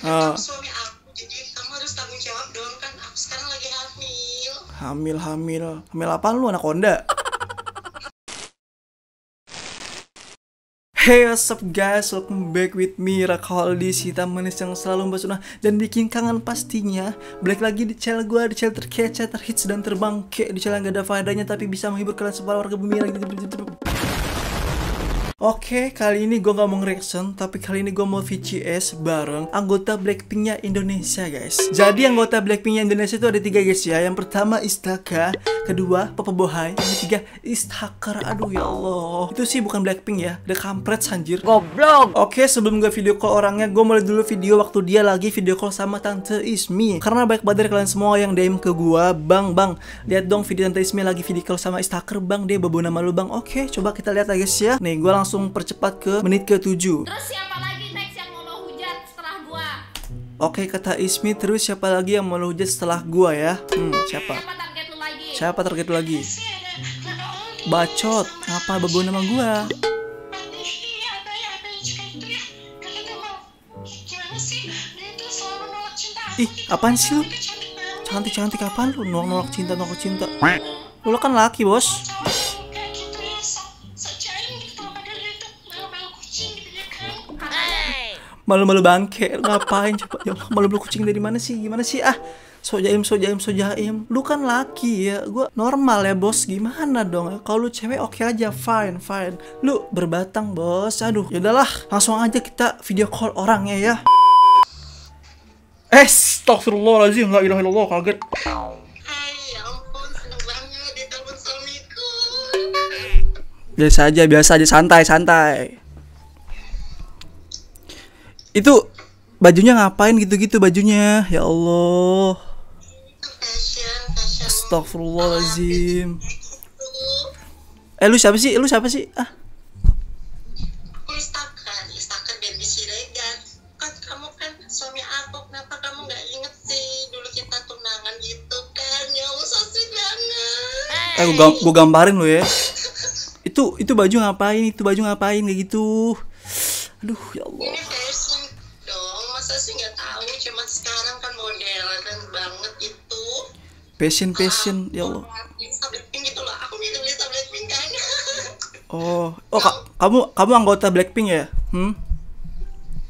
Ah. kamu suami aku jadi kamu harus tanggung jawab dong kan aku sekarang lagi hamil Hamil, hamil. Hamil apaan lu anak Honda? Hey what's up guys, welcome back with me Rakaldi Sita manis yang selalu membahas dan bikin kangen pastinya Balik lagi di channel gue, di channel terkece, terhits dan terbangke Di channel gak ada faedahnya tapi bisa menghibur kalian separuh warga bumi lagi Oke, kali ini gue gak mau reaction, tapi kali ini gue mau VCS bareng anggota Blackpinknya Indonesia, guys. Jadi anggota Blackpinknya Indonesia itu ada tiga guys ya. Yang pertama Istaka, kedua Papa Bohai, yang ketiga Istaker. Aduh ya Allah, itu sih bukan Blackpink ya, ada kampret anjir. Goblok. Oke, sebelum gue video call orangnya, gue mulai dulu video waktu dia lagi video call sama Tante Ismi. Karena baik banget dari kalian semua yang DM ke gue, Bang, Bang, lihat dong video Tante Ismi lagi video call sama Istaker, Bang, dia babu nama lu, Bang. Oke, coba kita lihat ya guys ya. Nih, gue langsung percepat ke menit ke-7. Terus siapa lagi next yang mau lo hujat setelah gua? Oke, kata Ismi, terus siapa lagi yang mau lu hujat setelah gua ya? Hmm, siapa? Siapa target lu lagi? Siapa target lu lagi? Bacot, apa babu nama gua? iya ada ya Ih, apaan sih lu? Cantik-cantik apaan lu? Nolak-nolak cinta, nolak cinta. Lu kan laki, Bos. Malu-malu bangke, ngapain coba? Ya Allah, malu-malu kucing dari mana sih? Gimana sih? Ah, so jaim, so jaim, so jaim. Lu kan laki ya, gua normal ya bos. Gimana dong? Kalau lu cewek oke aja, fine, fine. Lu berbatang bos. Aduh, ya udahlah, langsung aja kita video call orangnya ya. Eh, astagfirullahaladzim, la ilaha illallah, kaget. Biasa aja, biasa aja, santai, santai. Itu bajunya ngapain gitu-gitu bajunya? Ya Allah. Astagfirullahaladzim. Eh lu siapa sih? Lu siapa sih? Ah, aku istakan istakan baby siregar kan kamu kan suami aku kenapa kamu nggak inget sih dulu kita tunangan gitu kan ya Allah so sweet banget eh gua, gua gambarin lu ya. Itu itu baju ngapain? Itu baju ngapain kayak gitu? Aduh, ya Allah. ini sekarang kan modern banget itu Passion, passion, ya Allah. Gitu loh aku mirip Lisa Blackpink kan Oh, oh ka- kamu kamu anggota Blackpink ya? Hmm?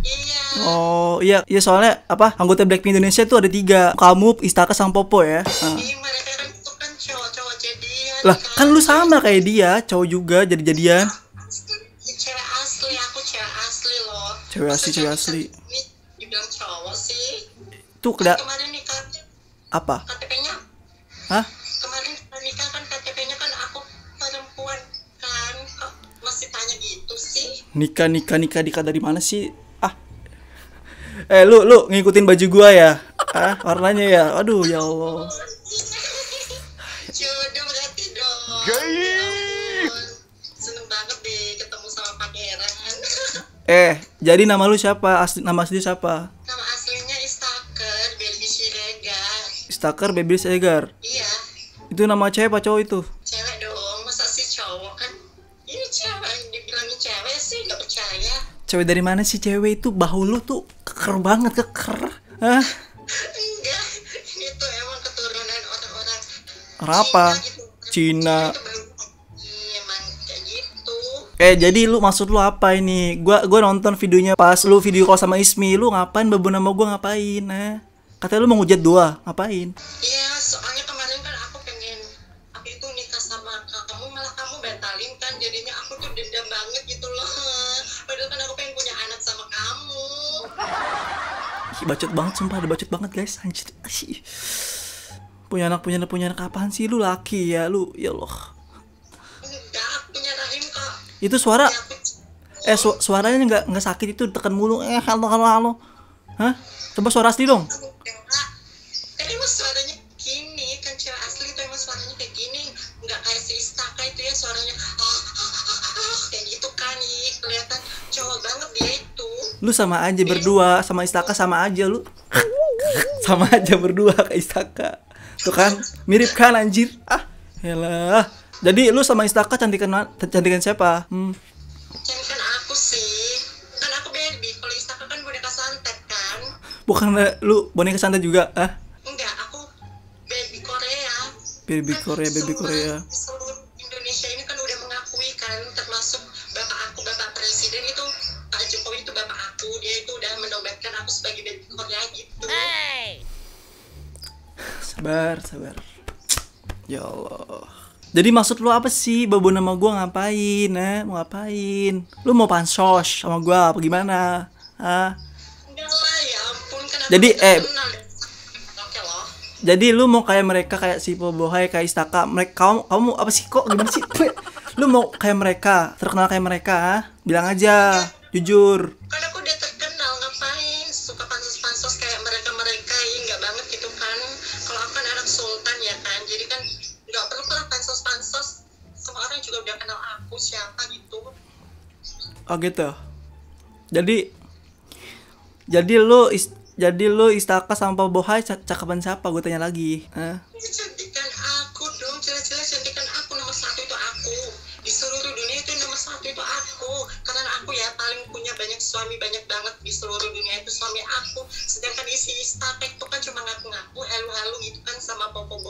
iya Oh, iya, iya soalnya apa? Anggota Blackpink Indonesia tuh ada tiga. Kamu, Istaka, sama Popo ya. Ah. Ih, mereka kan itu kan cowok-cowok jadian Lah, kan lu sama kayak dia, cowok juga jadi-jadian. Ini cewek asli aku cewek asli loh Cewek asli, cewek asli. Dibilang cowok sih Tuh keda kemarin nikah apa? KTP-nya Hah? kemarin nikah kan KTP-nya kan aku perempuan kan kok masih tanya gitu sih Nikah nikah nikah nikah dari mana sih? Ah. Eh lu lu ngikutin baju gua ya? Ah, warnanya ya. Aduh ya Allah. jodoh berarti dong Ya ampun. seneng banget deh ketemu sama pangeran Eh, jadi nama lu siapa? Asli nama asli siapa? nama aslinya Istaker Baby Siregar Istaker Baby Segar. iya Itu nama cewek apa cowok itu? cewek dong masa sih cowok kan ini cewek dibilangin cewek sih nggak percaya Cewek dari mana sih cewek itu? Bahu lu tuh keker banget, keker. Hah? enggak ini tuh emang keturunan orang-orang Orang apa? gitu. Cina. Itu Eh, jadi lu maksud lu apa ini? Gua gua nonton videonya pas lu video call sama Ismi, lu ngapain babu nama gua ngapain? Nah, katanya lu mau ngujat dua, ngapain? Iya, soalnya kemarin kan aku pengen aku itu nikah sama kamu, malah kamu batalin kan, jadinya aku tuh dendam banget gitu loh. Padahal kan aku pengen punya anak sama kamu. Ih, bacot banget sumpah, ada bacot banget guys, anjir. Punya anak, punya anak, punya anak apaan sih? Lu laki ya, lu, ya Allah. Enggak, aku punya rahim kok. Itu suara, Ya, aku eh su- suaranya nggak nggak sakit itu tekan mulu. Eh, halo, halo, halo. Hah? Coba suara asli dong. enggak. Kan emang suaranya gini, kan cewek asli itu emang suaranya kayak gini. Enggak kayak si Istaka itu ya suaranya kayak gitu kan, ih, kelihatan cowok banget dia itu. Lu sama aja berdua, sama Istaka sama aja lu. sama aja berdua kayak Istaka. Tuh kan, mirip kan anjir. Ah, yalah. Jadi lu sama Istaka cantikan cantikan siapa? Hmm. Kan kan aku sih, kan aku baby. Kalau Istaka kan boneka santet kan. Bukan lu boneka santet juga, ah? enggak aku baby Korea Baby Kan Korea, baby semua- Korea. seluruh Indonesia ini kan udah mengakui kan termasuk bapak aku bapak presiden itu Pak Jokowi itu bapak aku dia itu udah menobatkan aku sebagai baby Korea gitu Sabar, sabar. Ya Allah. Jadi maksud lu apa sih babu nama gua ngapain, eh? Mau ngapain? Lu mau pansos sama gua apa gimana? Ah? enggak lah ya ampun Jadi, eh, Jadi lu mau kayak mereka kayak si Bohai kayak Istaka, mereka kamu kamu apa sih kok gimana sih? lu mau kayak mereka, terkenal kayak mereka? Bilang aja, jujur. kan udah kenal aku siapa gitu. Oh gitu. Jadi jadi lu is- jadi lu Istaka sama Bohai ca- cakapan siapa? Gue tanya lagi. Ya, cantikan aku dong jelas-jelas cantikan aku. Nomor satu itu aku. Di seluruh dunia itu nomor satu itu aku. Karena aku ya paling punya banyak suami banyak banget di seluruh dunia itu suami aku. Sedangkan isi istapek itu kan cuma ngaku-ngaku halu-halu gitu kan sama Popo Bohai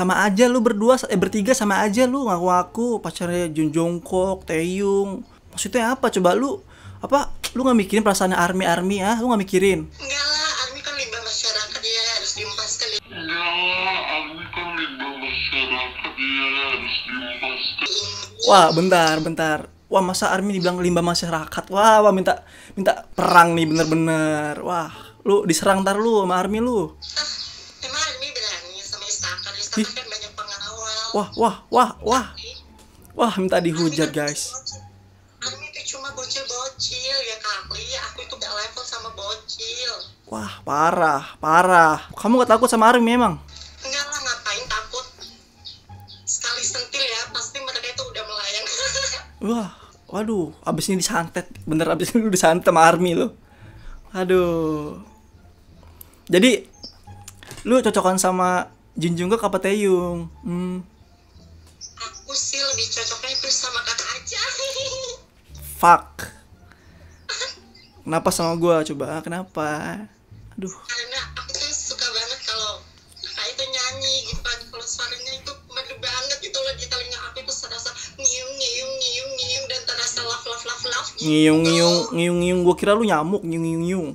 Sama aja lu berdua eh bertiga sama aja lu ngaku-ngaku pacarnya Jun Jongkok, Taeyong. Maksudnya apa? Coba lu apa lu nggak mikirin perasaan army army ah? Lu nggak mikirin? Enggak lah Army kan limbah masyarakat ya harus diempaskan ya. wah bentar bentar. Wah masa army dibilang limbah masyarakat? Wah wah minta minta perang nih bener-bener. Wah lu diserang ntar lu sama army lu ah emang Army berani sama Kan banyak pengawal wah wah wah wah. Wah minta dihujat guys. itu cuma bocil-bocil. Ya kali aku itu gak level sama bocil. Wah parah parah. Kamu gak takut sama army emang? Enggak lah ngapain takut? Sekali sentil ya pasti mereka itu udah melayang. Wah, waduh, abis ini disantet, bener abis ini lu disantet sama army lu. Aduh. Jadi, lu cocokan sama Jun Jungkook apa Taeyong? Hmm, aku sih lebih cocoknya itu sama kakak aja fuck. Kenapa sama gua coba? Kenapa? Aduh, karena aku tuh suka banget kalau kakak itu nyanyi gitu kan kalau suaranya itu merdu banget gitu loh di telinga aku itu serasa ngiung ngiung ngiung ngiung dan terasa love love love love gitu. ngiung ngiung ngiung ngiung gua kira lu nyamuk ngiung ngiung ngiung.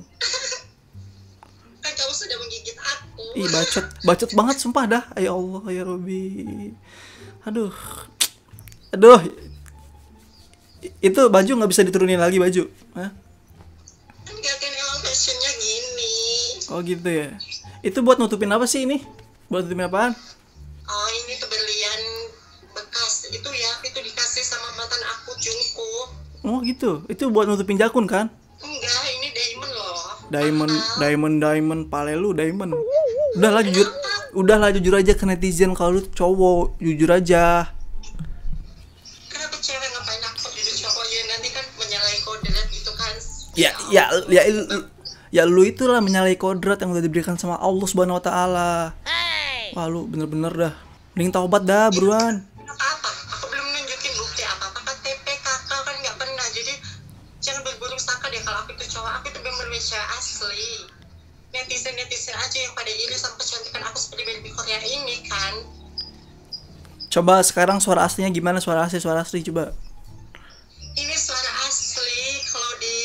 Ih, bacot, bacot banget sumpah dah. Ya Allah, ya Robi. Aduh. Aduh. Itu baju nggak bisa diturunin lagi baju. Hah? enggak kan emang fashionnya gini Oh gitu ya. Itu buat nutupin apa sih ini? Buat nutupin apaan? oh ini tuh berlian bekas itu ya itu dikasih sama mantan aku Jungkook Oh gitu. Itu buat nutupin jakun kan? enggak ini diamond loh Diamond, Mahal. diamond, diamond, pale lu diamond. Udahlah jujur, udahlah jujur aja ke netizen kalau lu cowok, jujur aja. aku cewek ngapain aku jadi cowok ya nanti kan menyalahi kodrat gitu kan Ya, ya, ya, lu- ya lu itulah menyalahi kodrat yang udah diberikan sama Allah Subhanahu Wa Taala. Wah lu bener-bener dah. Mending taubat dah buruan. Coba sekarang suara aslinya gimana? Suara asli, suara asli coba. ini suara asli kalau di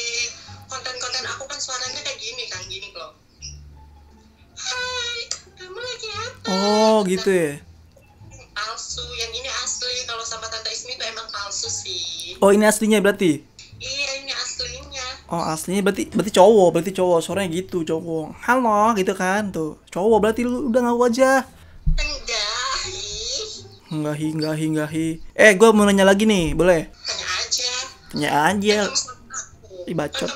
konten-konten aku kan suaranya kayak gini kan gini loh Hai kamu lagi apa Oh gitu ya. palsu yang ini asli kalau sama tante Ismi itu emang palsu sih Oh ini aslinya berarti. iya ini aslinya Oh aslinya berarti berarti cowok, berarti cowok suaranya gitu cowok. Halo gitu kan tuh. Cowok berarti lu udah ngaku aja. enggak Enggak hi, enggak hi, enggak hi. Eh gua mau nanya lagi nih, boleh? tanya aja Tanya aja. Ih, bacot.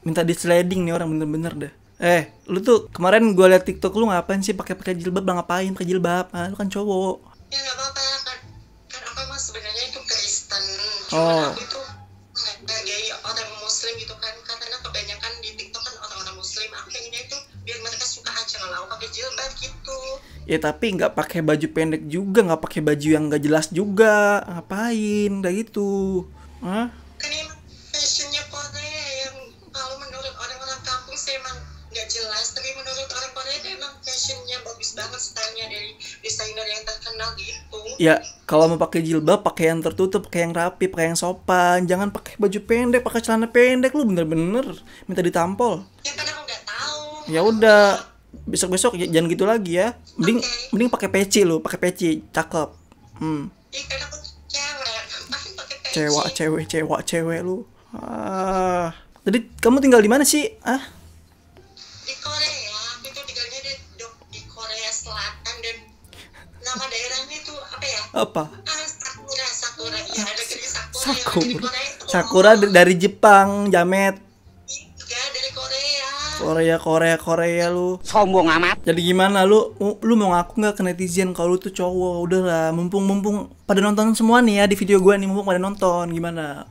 Minta di sliding nih orang bener-bener dah. Eh, lu tuh kemarin gua liat TikTok lu ngapain sih pakai pakai jilbab? Lah ngapain pakai jilbab? Ah, lu kan cowok. ya gak apa-apa kan kan aku emang sebenarnya itu Kristen Oh. cuman aku itu sebagai orang muslim gitu kan karena kebanyakan di TikTok kan orang-orang muslim aku pengennya itu biar mereka suka aja kalau aku pakai jilbab gitu Ya tapi nggak pakai baju pendek juga, nggak pakai baju yang nggak jelas juga. Ngapain? Udah gitu. Hah? kan emang fashionnya Korea yang emang nggak jelas tapi menurut orang Korea itu emang fashionnya bagus banget stylenya dari desainer yang terkenal gitu Ya, kalau mau pakai jilbab, pakai yang tertutup, pakai yang rapi, pakai yang sopan. Jangan pakai baju pendek, pakai celana pendek. Lu bener-bener minta ditampol. ya kan aku nggak tahu Ya udah, besok-besok j- jangan gitu lagi ya. Mending Oke. mending pakai peci lu, pakai peci, cakep. Hmm, cewek cewek, cewek, cewek, cewek lu. Ah. Jadi kamu tinggal di mana sih? Ah, di Korea aku itu tinggalnya di, di Korea Selatan dan nama daerahnya itu apa ya apa? ah Sakura Sakura ya negeri Sakura, ada Sakura. Sakura d- dari Jepang, Jamet. Korea Korea, Korea, lu. sombong amat. Jadi gimana lu? Lu mau ngaku nggak ke netizen kalau lu tuh cowok? Udah lah, mumpung mumpung pada nonton semua nih ya di video gua nih mumpung pada nonton gimana?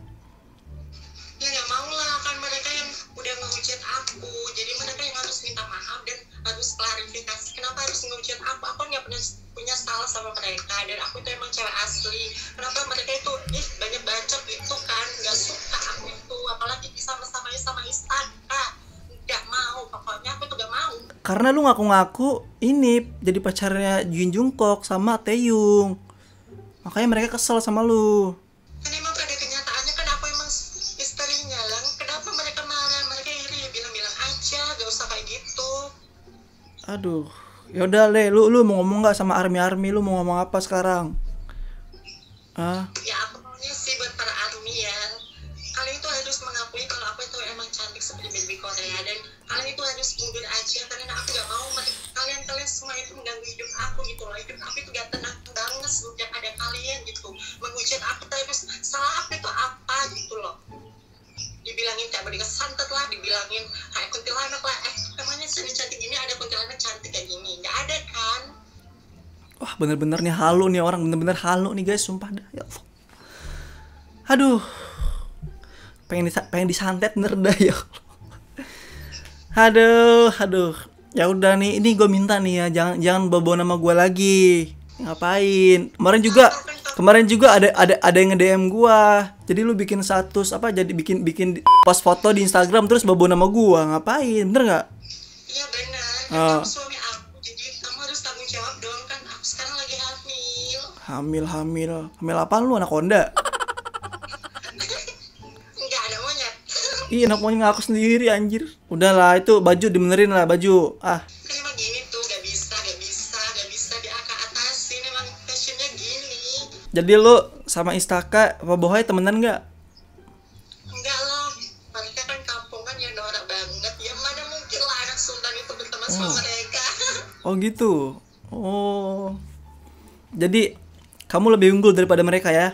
ya nggak mau lah kan mereka yang udah ngehujat aku. Jadi mereka yang harus minta maaf dan harus klarifikasi. Kenapa harus ngehujat aku? Aku nggak pernah punya salah sama mereka. Dan aku itu emang cewek asli. Kenapa mereka itu ih banyak bacot gitu kan? Nggak suka aku itu. Apalagi sama-sama sama nggak mau pokoknya aku tuh nggak mau Karena lu ngaku-ngaku ini jadi pacarnya Jin Jungkook sama Taeyong. Makanya mereka kesel sama lu. kan emang pada kenyataannya kan aku emang istrinya lah kenapa mereka marah mereka iri bilang-bilang aja gak usah kayak gitu Aduh. Ya udah le, lu lu mau ngomong nggak sama army army lu mau ngomong apa sekarang? Ah, bener-bener nih halu nih orang bener-bener halu nih guys, sumpah dah. Ya Allah. Aduh. Pengen disa- pengen disantet bener dah ya. Allah. Aduh, aduh. Ya udah nih, ini gue minta nih ya, jangan jangan bawa nama gue lagi. Ngapain? Kemarin juga kemarin juga ada ada ada yang nge-DM gua. Jadi lu bikin status apa jadi bikin bikin post foto di Instagram terus bawa nama gua. Ngapain? Bener nggak? iya benar Ah. Hamil Hamil hamil. Hamil apaan lu anak Honda? nggak ada monyet Ih, enak mau ngaku sendiri anjir. Udahlah, itu baju dimenerin lah baju. Ah, kan emang gini tuh gak bisa gak bisa gak bisa emang fashionnya gini jadi lu sama Istaka apa Bohai temenan nggak? enggak lah mereka kan kampungan ya norak banget ya mana mungkin lah anak sultan itu berteman sama mereka Oh gitu. Oh. Jadi kamu lebih unggul daripada mereka ya?